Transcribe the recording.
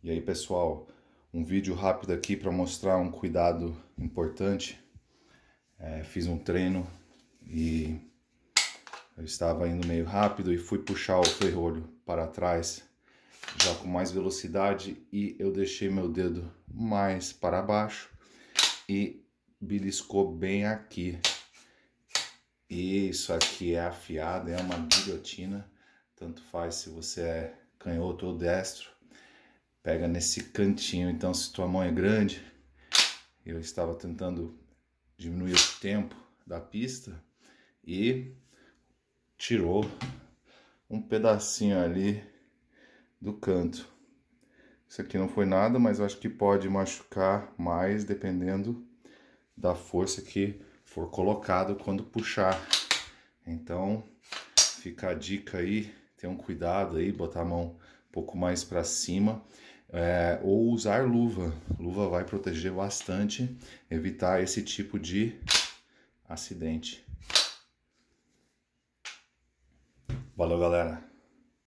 E aí pessoal, um vídeo rápido aqui para mostrar um cuidado importante. É, fiz um treino e eu estava indo meio rápido e fui puxar o ferrolho para trás já com mais velocidade e eu deixei meu dedo mais para baixo e beliscou bem aqui. Isso aqui é afiado, é uma guilhotina, tanto faz se você é canhoto ou destro pega nesse cantinho. Então, se tua mão é grande, eu estava tentando diminuir o tempo da pista e tirou um pedacinho ali do canto. Isso aqui não foi nada, mas eu acho que pode machucar mais dependendo da força que for colocado quando puxar. Então, fica a dica aí, ter um cuidado aí, botar a mão um pouco mais para cima é, ou usar luva. Luva vai proteger bastante, evitar esse tipo de acidente. Valeu, galera!